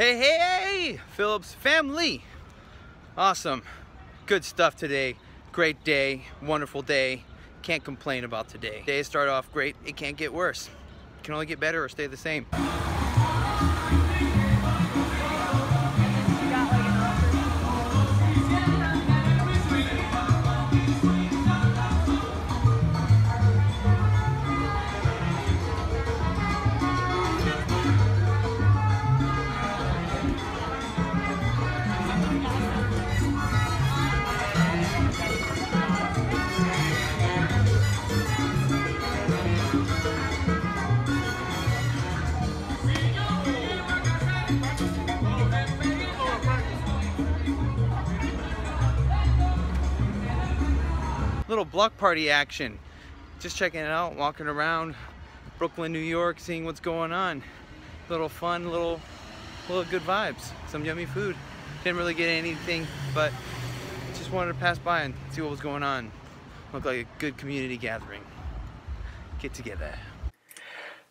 Hey, hey, hey, Phillips family. Awesome. Good stuff today. Great day, wonderful day. Can't complain about today. Day started off great. It can't get worse. It can only get better or stay the same. Little block party action. Just checking it out, walking around Brooklyn, New York, seeing what's going on. Little fun, little, little good vibes. Some yummy food. Didn't really get anything, but just wanted to pass by and see what was going on. Looked like a good community gathering. Get together.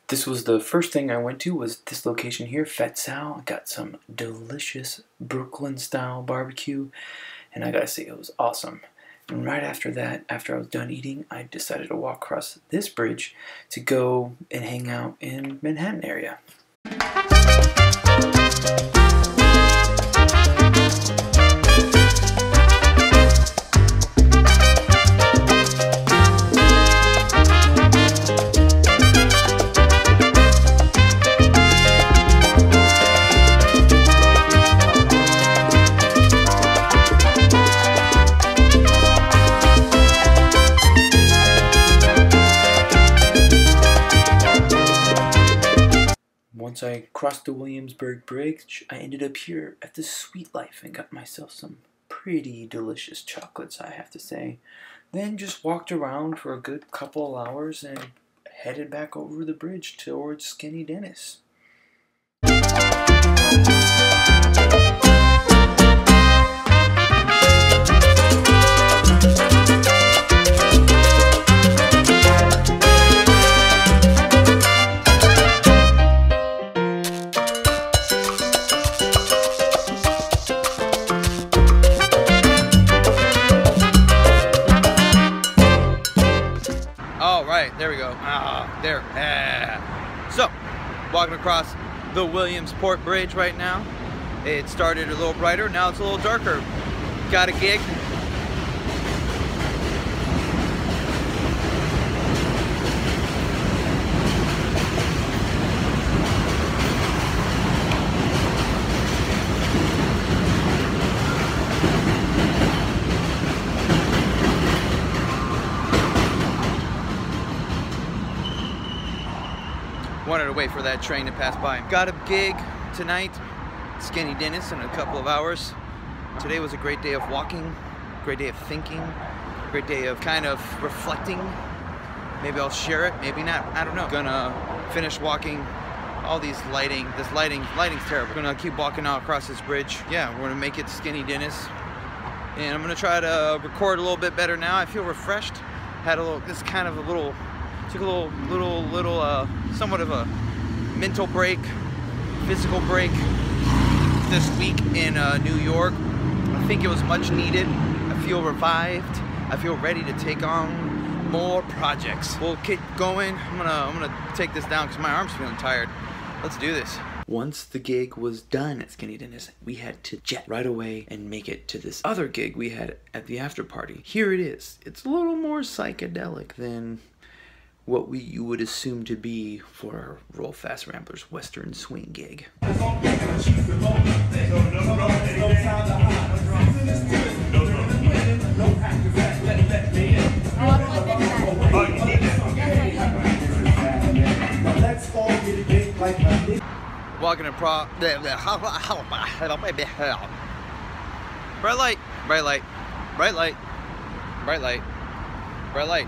This was the first thing I went to was this location here, Fat. Got some delicious Brooklyn style barbecue and I gotta say it was awesome. And right after that, after I was done eating, I decided to walk across this bridge to go and hang out in Manhattan area. Once I crossed the Williamsburg Bridge, I ended up here at the Sweet Life and got myself some pretty delicious chocolates, I have to say. Then just walked around for a good couple of hours and headed back over the bridge towards Skinny Dennis. There we go. Ah, there. Ah. So, walking across the Williamsburg Bridge right now. It started a little brighter, now it's a little darker. Got a gig, wanted to wait for that train to pass by. Got a gig tonight, Skinny Dennis in a couple of hours. Today was a great day of walking, great day of thinking, great day of kind of reflecting. Maybe I'll share it, maybe not, I don't know. Gonna finish walking all these lighting, this lighting, lighting's terrible. Gonna keep walking out across this bridge. Yeah, we're gonna make it Skinny Dennis. And I'm gonna try to record a little bit better now. I feel refreshed. Had a little, this kind of a little took a little, little, little, uh, somewhat of a mental break, physical break this week in uh, New York. I think it was much needed. I feel revived. I feel ready to take on more projects. We'll keep going. I'm gonna, I'm gonna take this down because my arm's feeling tired. Let's do this. Once the gig was done at Skinny Dennis, we had to jet right away and make it to this other gig we had at the after party. Here it is. It's a little more psychedelic than what we you would assume to be for our Roll Fast Ramblers Western Swing gig. Walking a light, bright light, bright light, bright light, bright light.